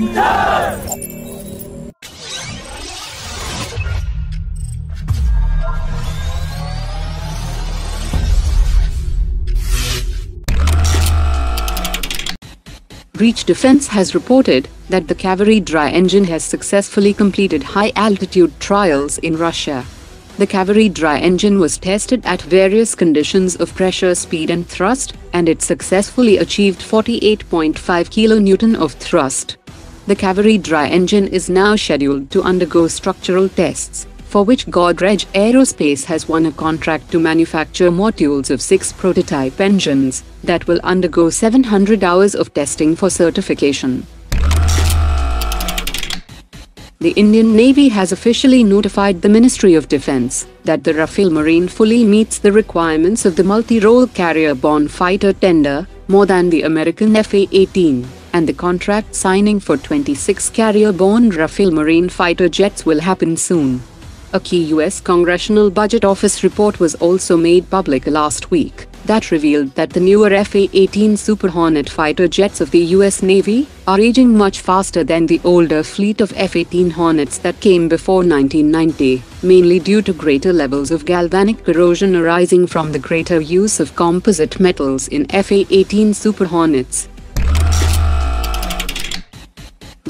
Breaking Defense has reported that the Kaveri dry engine has successfully completed high-altitude trials in Russia. The Kaveri dry engine was tested at various conditions of pressure, speed and thrust, and it successfully achieved 48.5 kN of thrust. The Kaveri dry engine is now scheduled to undergo structural tests, for which Godrej Aerospace has won a contract to manufacture modules of six prototype engines that will undergo 700 hours of testing for certification. The Indian Navy has officially notified the Ministry of Defense that the Rafale Marine fully meets the requirements of the multi-role carrier-borne fighter tender, more than the American F-A-18, and the contract signing for 26 carrier-borne Rafale Marine fighter jets will happen soon. A key U.S. Congressional Budget Office report was also made public last week that revealed that the newer F-A-18 Super Hornet fighter jets of the U.S. Navy are aging much faster than the older fleet of F-18 Hornets that came before 1990, mainly due to greater levels of galvanic corrosion arising from the greater use of composite metals in F-A-18 Super Hornets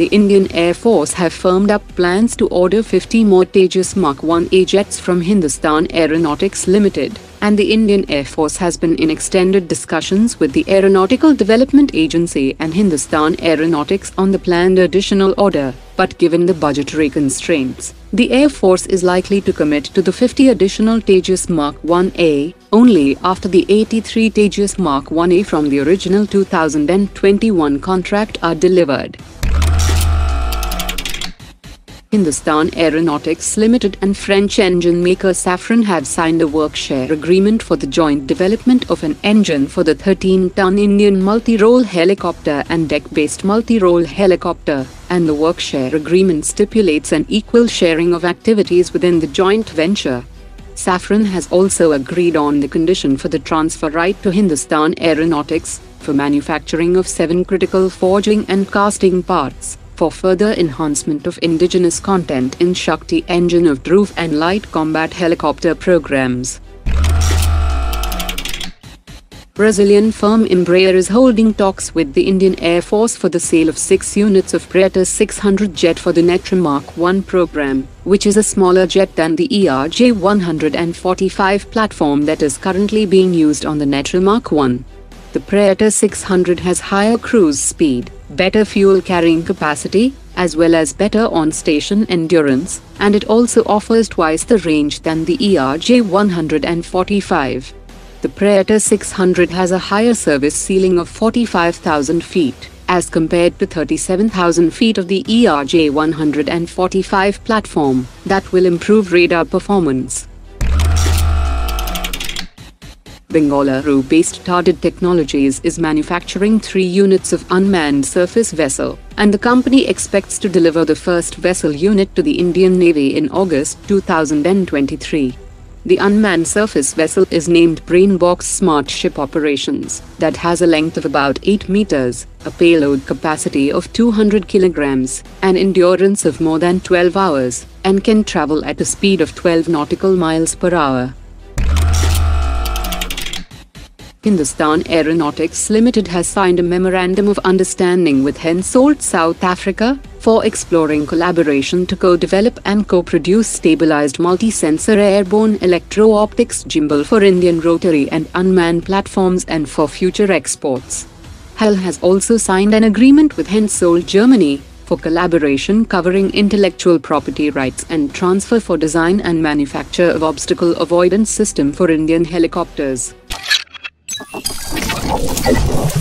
the Indian Air Force have firmed up plans to order 50 more Tejas Mark 1A jets from Hindustan Aeronautics Limited, and the Indian Air Force has been in extended discussions with the Aeronautical Development Agency and Hindustan Aeronautics on the planned additional order, but given the budgetary constraints, the Air Force is likely to commit to the 50 additional Tejas Mark 1A only after the 83 Tejas Mark 1A from the original 2021 contract are delivered. Hindustan Aeronautics Limited and French engine maker Safran have signed a work-share agreement for the joint development of an engine for the 13-ton Indian multi-role helicopter and deck-based multi-role helicopter, and the work-share agreement stipulates an equal sharing of activities within the joint venture. Safran has also agreed on the condition for the transfer right to Hindustan Aeronautics for manufacturing of seven critical forging and casting parts for further enhancement of indigenous content in Shakti engine of Dhruv and light combat helicopter programs. Brazilian firm Embraer is holding talks with the Indian Air Force for the sale of six units of Praetor 600 jet for the Netra Mark 1 program, which is a smaller jet than the ERJ 145 platform that is currently being used on the Netra Mark 1. The Praetor 600 has higher cruise speed, better fuel carrying capacity, as well as better on-station endurance, and it also offers twice the range than the ERJ 145. The Praetor 600 has a higher service ceiling of 45,000 feet, as compared to 37,000 feet of the ERJ 145 platform, that will improve radar performance. Bengaluru-based Tardid Technologies is manufacturing three units of unmanned surface vessel, and the company expects to deliver the first vessel unit to the Indian Navy in August 2023. The unmanned surface vessel is named Brainbox Smart Ship Operations, that has a length of about 8 meters, a payload capacity of 200 kilograms, an endurance of more than 12 hours, and can travel at a speed of 12 nautical miles per hour. Hindustan Aeronautics Limited has signed a Memorandum of Understanding with Hensoldt South Africa for exploring collaboration to co-develop and co-produce stabilized multi-sensor airborne electro-optics gimbal for Indian rotary and unmanned platforms and for future exports. HAL has also signed an agreement with Hensoldt Germany for collaboration covering intellectual property rights and transfer for design and manufacture of obstacle avoidance system for Indian helicopters. Thank you.